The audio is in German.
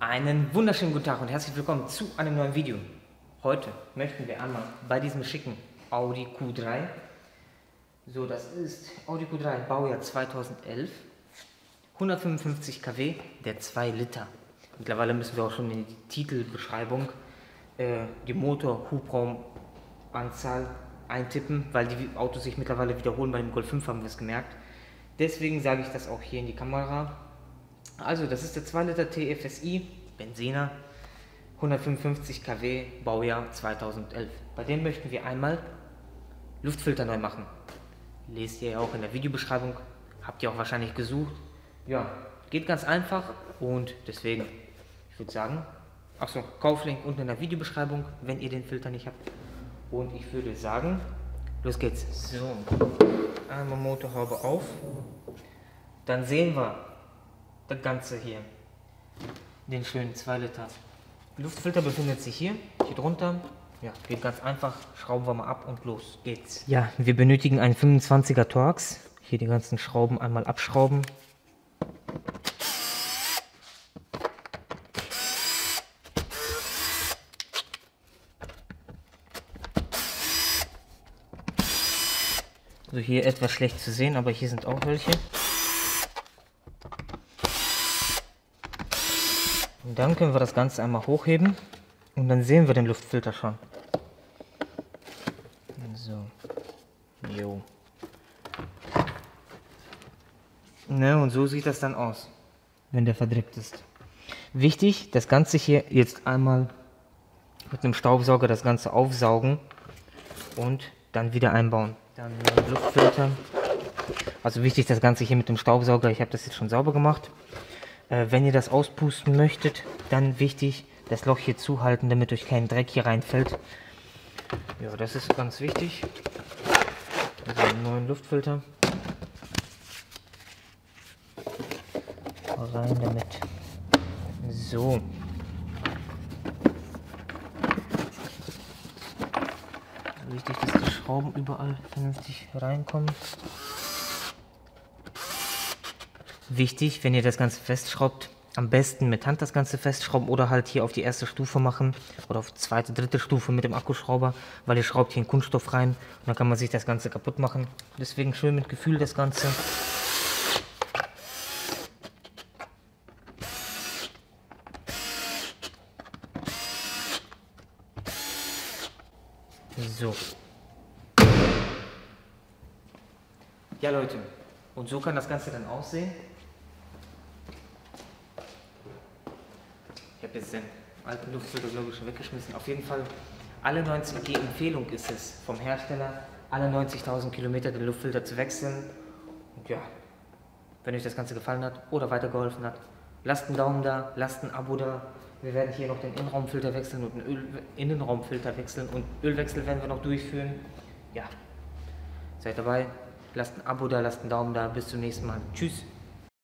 Einen wunderschönen guten Tag und herzlich willkommen zu einem neuen Video. Heute möchten wir einmal bei diesem schicken Audi Q3, so das ist Audi Q3 Baujahr 2011, 155 kW, der 2 Liter. Mittlerweile müssen wir auch schon in die Titelbeschreibung äh, die Motor-Hubraumanzahl eintippen, weil die Autos sich mittlerweile wiederholen. Bei dem Golf 5 haben wir es gemerkt. Deswegen sage ich das auch hier in die Kamera. Also, das ist der 2 Liter TFSI, Benziner, 155 kW, Baujahr 2011. Bei dem möchten wir einmal Luftfilter neu machen. Lest ihr ja auch in der Videobeschreibung, habt ihr auch wahrscheinlich gesucht. Ja, geht ganz einfach und deswegen, ich würde sagen, achso, Kauflink unten in der Videobeschreibung, wenn ihr den Filter nicht habt. Und ich würde sagen, los geht's. So, einmal Motorhaube auf. Dann sehen wir das Ganze hier. Den schönen 2 Liter. Luftfilter befindet sich hier, hier drunter. Ja, geht ganz einfach. Schrauben wir mal ab und los geht's. Ja, wir benötigen einen 25er Torx. Hier die ganzen Schrauben einmal abschrauben. Also hier etwas schlecht zu sehen, aber hier sind auch welche. Und dann können wir das Ganze einmal hochheben und dann sehen wir den Luftfilter schon. So. Jo. Ne, und so sieht das dann aus, wenn der verdreckt ist. Wichtig, das Ganze hier jetzt einmal mit einem Staubsauger das Ganze aufsaugen und dann wieder einbauen. Dann Luftfilter. Also wichtig das Ganze hier mit dem Staubsauger. Ich habe das jetzt schon sauber gemacht. Äh, wenn ihr das auspusten möchtet, dann wichtig das Loch hier zuhalten, damit euch kein Dreck hier reinfällt. Ja, das ist ganz wichtig. Also einen neuen Luftfilter. Rein damit. So. Wichtig, dass die Schrauben überall vernünftig reinkommen. Wichtig, wenn ihr das Ganze festschraubt, am besten mit Hand das Ganze festschrauben oder halt hier auf die erste Stufe machen oder auf zweite, dritte Stufe mit dem Akkuschrauber, weil ihr schraubt hier einen Kunststoff rein und dann kann man sich das Ganze kaputt machen. Deswegen schön mit Gefühl das Ganze. So. Ja Leute, und so kann das Ganze dann aussehen. Habe jetzt den alten Luftfilter schon weggeschmissen. Auf jeden Fall, alle 90, die Empfehlung ist es vom Hersteller, alle 90.000 Kilometer den Luftfilter zu wechseln. Und ja, wenn euch das Ganze gefallen hat oder weitergeholfen hat, lasst einen Daumen da, lasst ein Abo da. Wir werden hier noch den Innenraumfilter wechseln und den Öl Innenraumfilter wechseln und Ölwechsel werden wir noch durchführen. Ja, seid dabei, lasst ein Abo da, lasst einen Daumen da. Bis zum nächsten Mal. Tschüss.